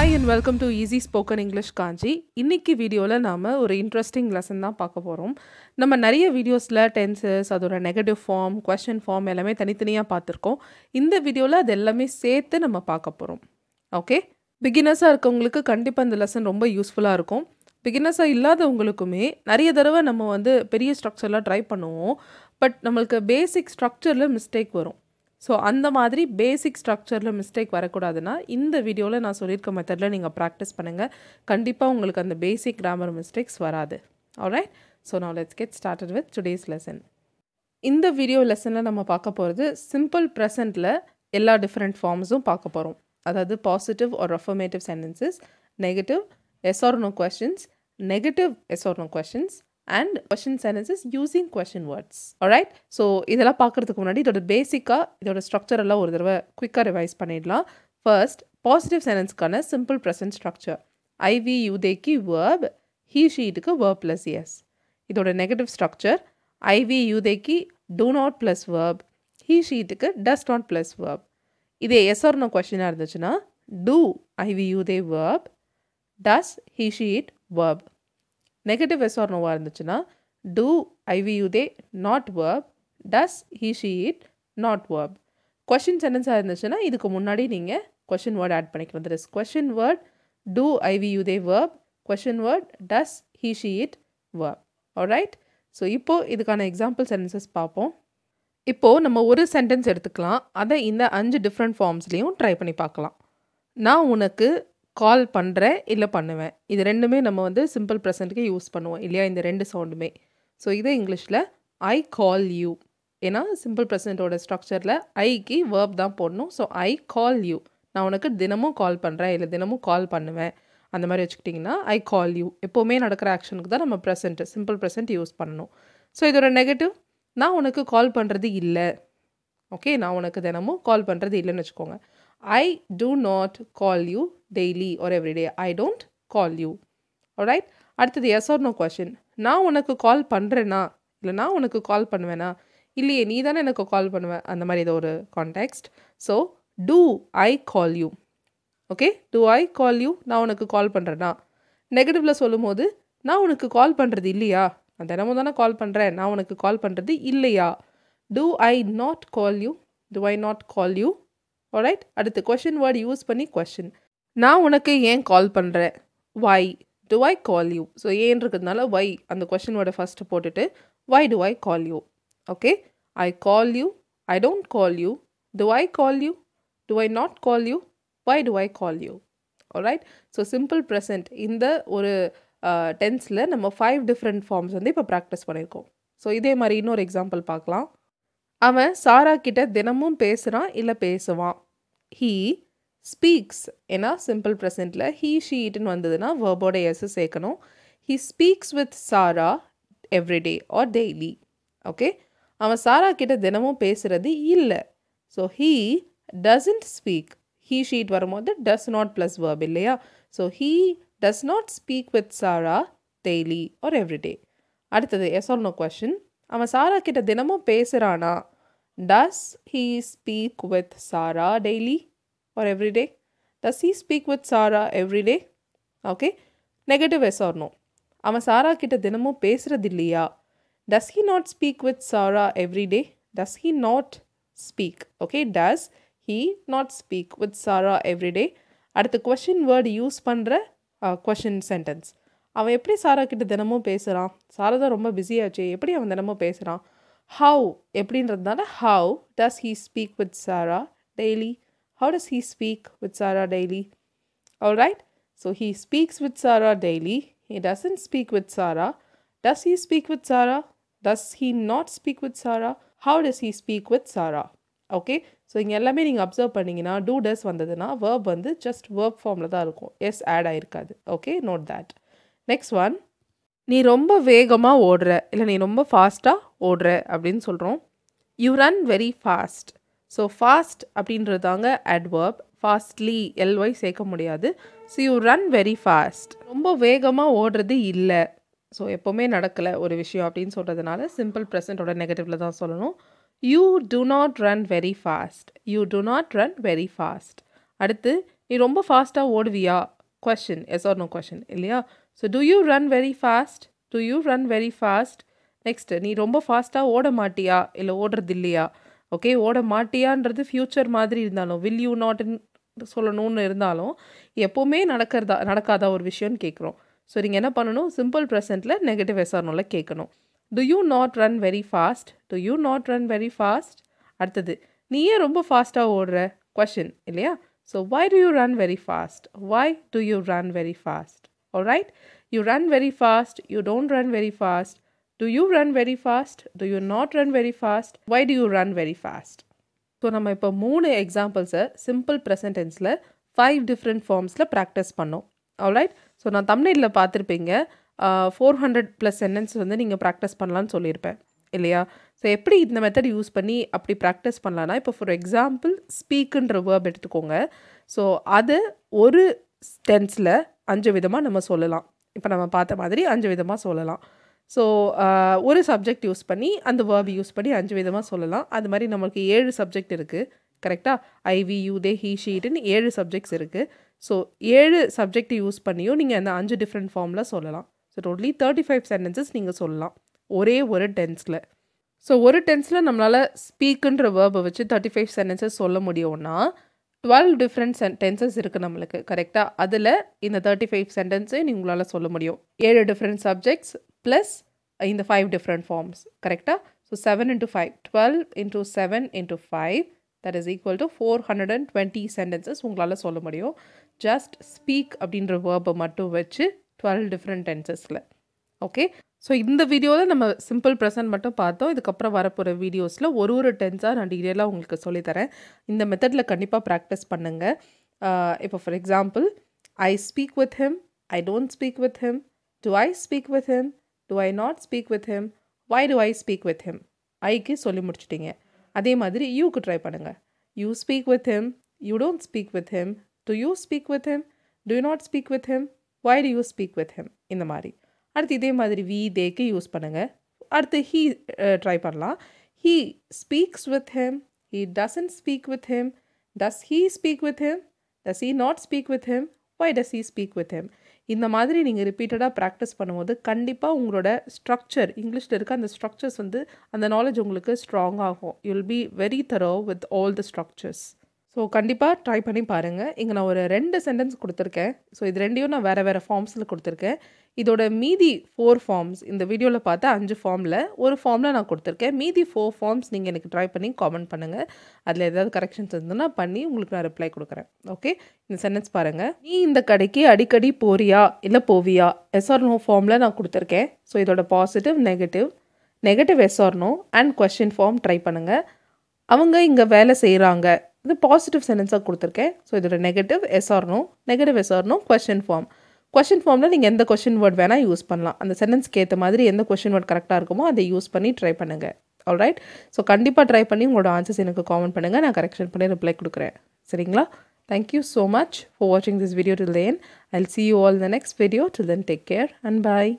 Hi and welcome to easy spoken English Kanchi இன்னைக்கு வீடியோவில் நாம் ஒரு இன்ட்ரெஸ்டிங் லெசன் தான் பார்க்க போகிறோம் நம்ம நிறைய வீடியோஸில் டென்சஸ் அதோட நெகட்டிவ் ஃபார்ம் கொஷின் ஃபார்ம் எல்லாமே தனித்தனியாக பார்த்துருக்கோம். இந்த வீடியோவில் அது எல்லாமே சேர்த்து நம்ம பார்க்க போகிறோம் ஓகே பிகினர்ஸாக இருக்கவங்களுக்கு கண்டிப்பாக இந்த லெசன் ரொம்ப யூஸ்ஃபுல்லாக இருக்கும். பிகினர்ஸாக இல்லாதவங்களுக்குமே நிறைய தடவை நம்ம வந்து பெரிய ஸ்ட்ரக்சர்லாம் ட்ரை பண்ணுவோம். பட் நம்மளுக்கு பேசிக் ஸ்ட்ரக்சரில் மிஸ்டேக் வரும். ஸோ அந்த மாதிரி பேசிக் ஸ்ட்ரக்சரில் மிஸ்டேக் வரக்கூடாதுன்னா இந்த வீடியோவில் நான் சொல்லியிருக்க மெத்தடில் நீங்கள் ப்ராக்டிஸ் பண்ணுங்கள் கண்டிப்பாக உங்களுக்கு அந்த பேசிக் கிராமர் மிஸ்டேக்ஸ் வராது. ஆல்ரைட் ஸோ நான் let's get started with today's lesson இந்த வீடியோ லெசனில் நம்ம பார்க்க போகிறது சிம்பிள் ப்ரெசண்ட்டில் எல்லா டிஃப்ரெண்ட் ஃபார்ம்ஸும் பார்க்க போகிறோம் அதாவது positive or affirmative sentences negative yes or no questions negative yes or no questions and question sentences using question words right so இதெல்லாம் பார்க்குறதுக்கு முன்னாடி இதோட பேசிக்காக இதோட ஸ்ட்ரக்சர் எல்லாம் ஒரு தடவை குயிக்காக ரிவைஸ் பண்ணிடலாம். First positive சென்டென்ஸ்க்கான simple present structure I we யூதேக்கு verb he ஷீட்டுக்கு வேர்ப் ப்ளஸ் எஸ் இதோட negative structure I we யூதேக்கு do not plus verb he ஷீட்டுக்கு does not plus verb இதே எஸ் ஆர் நோ கொஷினாக இருந்துச்சுன்னா do I we you they verb does he she it verb negative yes or நோவாக இருந்துச்சுன்னா do I we you they not verb does he she it not verb question சென்டென்ஸாக இருந்துச்சுன்னா இதுக்கு முன்னாடி நீங்கள் question word add பண்ணிக்கலாம் that is question word do the verb question word does he she it verb right so இப்போது இதுக்கான example sentences பார்ப்போம். இப்போது நம்ம ஒரு சென்டென்ஸ் எடுத்துக்கலாம். அதை இந்த அஞ்சு டிஃப்ரெண்ட் ஃபார்ம்ஸ்லேயும் ட்ரை பண்ணி பார்க்கலாம். நான் உனக்கு கால் பண்ணுறேன் இல்லை பண்ணுவேன். இது ரெண்டுமே நம்ம வந்து சிம்பிள் ப்ரெசண்ட்டுக்கு யூஸ் பண்ணுவோம். இல்லையா? இந்த ரெண்டு சவுண்டுமே ஸோ இதே இங்கிலீஷில் ஐ கால் யூ ஏன்னா சிம்பிள் ப்ரெசண்ட்டோட ஸ்ட்ரக்சரில் ஐக்கு வேர்ப் தான் போடணும். ஸோ ஐ கால் யூ நான் உனக்கு தினமும் கால் பண்ணுறேன் இல்லை தினமும் கால் பண்ணுவேன். அந்த மாதிரி வச்சுக்கிட்டிங்கன்னா ஐ கால் யூ எப்போவுமே நடக்கிற ஆக்ஷனுக்கு தான் நம்ம ப்ரெசென்ட் சிம்பிள் ப்ரெசென்ட் யூஸ் பண்ணணும். ஸோ இதோட நெகட்டிவ் நான் உனக்கு கால் பண்ணுறது இல்லை. ஓகே நான் உனக்கு தினமும் கால் பண்ணுறது இல்லைன்னு வச்சுக்கோங்க. I do not call you daily ஒரு everyday I don't call you right அடுத்தது எஸ் ஆர் நோ கொஷின் நான் உனக்கு கால் பண்ணுறேனா இல்லை நான் உனக்கு கால் பண்ணுவேனா? இல்லையே நீ தானே எனக்கு கால் பண்ணுவேன் அந்த மாதிரி ஏதோ ஒரு context so do I call you okay do I call you நான் உனக்கு கால் பண்ணுறேன்னா நெகட்டிவில் சொல்லும் போது நான் உனக்கு கால் பண்ணுறது இல்லையா? நான் தினமும் தானே கால் பண்ணுறேன் நான் உனக்கு கால் பண்ணுறது இல்லையா? Do I not call you do I not call you right அடுத்து கொஷின் வேர்டு யூஸ் பண்ணி கொஷின் நான் உனக்கு ஏன் கால் பண்ணுறேன் why do I call you so ஏன் இருக்கிறதுனால வை அந்த கொஷின் வேர்டை ஃபஸ்ட்டு போட்டுட்டு why do I call you okay I call you I don't call you do I call you do I not call you why do I call you right so simple present இந்த ஒரு டென்ஸில் நம்ம five different forms வந்து இப்போ practice பண்ணியிருக்கோம் so இதே மாதிரி இன்னொரு example பார்க்கலாம். அவன் சாரா கிட்ட தினமும் பேசுகிறான் இல்லை பேசுவான். ஹீ ஸ்பீக்ஸ் ஏன்னா சிம்பிள் ப்ரெசென்ட்டில் ஹீ ஷீட்னு வந்ததுன்னா வேர்போட எஸ் சேர்க்கணும். He speaks with Sarah everyday or daily okay அவன் சாரா கிட்ட தினமும் பேசுகிறது இல்லை. So he doesn't speak he she it வரும்போது டஸ் நாட் ப்ளஸ் வேர்ப் இல்லையா? So he does not speak with Sarah daily or everyday அடுத்தது yes or no question அவன் Sarah கிட்ட தினமும் பேசுகிறானா does he speak with Sarah daily or everyday does he speak with Sarah everyday okay negative yes or no அவன் Sarah கிட்ட தினமும் பேசுறது இல்லையா? Does he not speak with Sarah everyday does he not speak okay does he not speak with Sarah everyday அடுத்த question word use பண்ணுற question sentence அவன் எப்படி சாரா கிட்ட தினமும் பேசுகிறான் சாரா தான் ரொம்ப பிஸியாச்சு எப்படி அவன் தினமும் பேசுகிறான் how எப்படின்றதுனால how does he speak with Sarah daily how does he speak with Sarah daily all right so he speaks with Sarah daily he doesn't speak with Sarah does he speak with Sarah does he not speak with Sarah how does he speak with Sarah okay so இங்கே எல்லாமே நீங்கள் observe பண்ணிங்கன்னா do does வந்ததுன்னா verb வந்து just verb ஃபார்மில் தான் இருக்கும். S add ஆகிருக்காது okay note that next one நீ ரொம்ப வேகமாக ஓடுற இல்லை நீ ரொம்ப ஃபாஸ்ட்டாக ஓடுற அப்படின்னு சொல்கிறோம் you run very fast so fast அப்படின்றது தாங்க அட்வர்ப் ஃபாஸ்ட்லி எல்ஒய் சேர்க்க முடியாது. So you run very fast ரொம்ப வேகமாக ஓடுறது இல்லை. ஸோ எப்போவுமே நடக்கலை ஒரு விஷயம் அப்படின்னு சொல்கிறதுனால சிம்பிள் ப்ரெசண்ட்டோட நெகட்டிவில் தான் சொல்லணும். You do not run very fast you do not run very fast அடுத்து நீ ரொம்ப ஃபாஸ்ட்டாக ஓடுவியா? Question yes or no question இல்லையா? So do you run very fast do you run very fast next நீ ரொம்ப ஃபாஸ்ட்டாக ஓட மாட்டியா? இல்லை ஓடுறது இல்லையா? ஓகே ஓட மாட்டியான்றது ஃப்யூச்சர் மாதிரி இருந்தாலும் வில் யூ நாட்னு சொல்லணும்னு இருந்தாலும் எப்போவுமே நடக்கிறதா நடக்காத ஒரு விஷயம்னு கேட்குறோம் ஸோ நீங்கள் என்ன பண்ணணும்? சிம்பிள் ப்ரெசென்ட்டில் நெகட்டிவ் எஸ்ஆர்னோவில் கேட்கணும் do you not run very fast do you not run very fast அடுத்தது நீ ஏன் ரொம்ப ஃபாஸ்ட்டாக ஓடுற? கொஷின் இல்லையா? So why do you run very fast why do you run very fast right you run very fast you don't run very fast do you run very fast do you not run very fast why do you run very fast so நம்ம இப்போ மூணு எக்ஸாம்பிள்ஸை simple ப்ரெசன்டென்ஸில் five different ஃபார்ம்ஸில் practice பண்ணோம். Alright so நான் தமிழில் பார்த்துருப்பீங்க. Four hundred plus sentence வந்து நீங்கள் ப்ராக்டிஸ் பண்ணலான்னு சொல்லியிருப்பேன். இல்லையா? ஸோ எப்படி இந்த மெத்தட் யூஸ் பண்ணி அப்படி ப்ராக்டிஸ் பண்ணலான்னா இப்போ ஃபார் எக்ஸாம்பிள் ஸ்பீக்குன்ற வேர்ப் எடுத்துக்கோங்க. ஸோ அது ஒரு டென்ஸில் அஞ்சு விதமாக நம்ம சொல்லலாம். இப்போ நம்ம பார்த்த மாதிரி அஞ்சு விதமாக சொல்லலாம். ஸோ ஒரு சப்ஜெக்ட் யூஸ் பண்ணி அந்த வேர்ப் யூஸ் பண்ணி அஞ்சு விதமாக சொல்லலாம். அது மாதிரி நம்மளுக்கு ஏழு சப்ஜெக்ட் இருக்குது கரெக்டாக ஐவி யூதே ஹீ ஷீட்டுன்னு ஏழு சப்ஜெக்ட்ஸ் இருக்குது ஸோ ஏழு சப்ஜெக்ட் யூஸ் பண்ணியும் நீங்கள் அந்த அஞ்சு டிஃப்ரெண்ட் ஃபார்மில் சொல்லலாம். So totally thirty five sentences நீங்கள் சொல்லலாம். ஒரே ஒரு டென்ஸில் ஸோ ஒரு டென்ஸில் நம்மளால் ஸ்பீக்குன்ற வேர்பை வச்சு தேர்ட்டி ஃபைவ் சென்டென்சஸ் சொல்ல முடியும்னா டுவெல் டிஃப்ரெண்ட் சென்டென்சஸ் இருக்குது நம்மளுக்கு கரெக்டாக அதில் இந்த தேர்ட்டி ஃபைவ் சென்டென்ஸே நீ உங்களால் சொல்ல முடியும். ஏழு டிஃப்ரெண்ட் சப்ஜெக்ட்ஸ் ப்ளஸ் இந்த ஃபைவ் டிஃப்ரெண்ட் ஃபார்ம்ஸ் கரெக்டாக so seven into five twelve into seven into five that is equal to four hundred and twenty sentences உங்களால் சொல்ல முடியும். ஜஸ்ட் ஸ்பீக் அப்படின்ற வேர்பை மட்டும் வச்சு டுவெல் டிஃப்ரெண்ட் டென்சஸில் ஓகே ஸோ இந்த வீடியோவில் நம்ம சிம்பிள் ப்ரெசன்ட் மட்டும் பார்த்தோம் இதுக்கப்புறம் வரப்போகிற வீடியோஸில் ஒரு ஒரு டென்ஸாக நான் டீட்டெயிலாக உங்களுக்கு சொல்லித்தரேன் இந்த மெத்தடில் கண்டிப்பாக ப்ராக்டிஸ் பண்ணுங்கள் இப்போ for example I speak with him I don't speak with him do I speak with him do I not speak with him why do I speak with him ஐக்கு சொல்லி முடிச்சிட்டிங்க அதே மாதிரி யூக்கு ட்ரை பண்ணுங்கள் you speak with him you don't speak with him do you speak with him do you not speak with him why do you speak with him இந்த மாதிரி அடுத்து இதே மாதிரி வி தேக்கு யூஸ் பண்ணுங்கள் அடுத்து ஹீ ட்ரை பண்ணலாம். He speaks with him he doesn't speak with him does he speak with him does he not speak with him why does he speak with him இந்த மாதிரி நீங்கள் ரிப்பீட்டடாக ப்ராக்டிஸ் பண்ணும்போது கண்டிப்பாக உங்களோட ஸ்ட்ரக்சர் இங்கிலீஷில் இருக்க அந்த ஸ்ட்ரக்சர்ஸ் வந்து அந்த நாலேஜ் உங்களுக்கு ஸ்ட்ராங் ஆகும். You'll be very thorough with all the structures so கண்டிப்பாக ட்ரை பண்ணி பாருங்கள் இங்கே நான் ஒரு ரெண்டு சென்டென்ஸ் கொடுத்துருக்கேன். ஸோ இது ரெண்டையும் நான் வேறு வேறு ஃபார்ம்ஸில் கொடுத்துருக்கேன். இதோட மீதி ஃபோர் ஃபார்ம்ஸ் இந்த வீடியோவில் பார்த்தா அஞ்சு ஃபார்மில் ஒரு ஃபார்மில் நான் கொடுத்துருக்கேன். மீதி ஃபோர் ஃபார்ம்ஸ் நீங்கள் எனக்கு ட்ரை பண்ணி காமெண்ட் பண்ணுங்கள் அதில் ஏதாவது கரெக்ஷன்ஸ் இருந்ததுன்னா பண்ணி உங்களுக்கு நான் ரிப்ளை கொடுக்குறேன். ஓகே இந்த சென்டென்ஸ் பாருங்கள் நீ இந்த கடைக்கு அடிக்கடி போறியா? இல்லை போவியா? எஸ்ஆர்னோ ஃபார்மில் நான் கொடுத்துருக்கேன். ஸோ இதோட positive negative negative yes or no and question form try பண்ணுங்கள் அவங்க இங்கே வேலை செய்கிறாங்க இது பாசிட்டிவ் சென்டென்ஸாக கொடுத்துருக்கேன். ஸோ இதோட negative எஸ்ஆர்னோ negative எஸ்ஆர்னோ question form question ஃபார்மில் நீங்கள் எந்த கொஷின் வேர்ட் வேணால் யூஸ் பண்ணலாம். அந்த சென்டென்ஸ்க்கு ஏற்ற மாதிரி எந்த கொஷின் வேர்ட் கரெக்டாக இருக்குமோ அதை யூஸ் பண்ணி ட்ரை பண்ணுங்கள் ஆல்ரைட் ஸோ கண்டிப்பாக ட்ரை பண்ணி உங்களோட ஆன்சர்ஸ் எனக்கு காமெண்ட் பண்ணுங்கள் நான் கரெக்ஷன் பண்ணி ரிப்ளை கொடுக்குறேன். சரிங்களா? Thank you so much for வாட்சிங் this video till then I'll see you all the next video till then take care and bye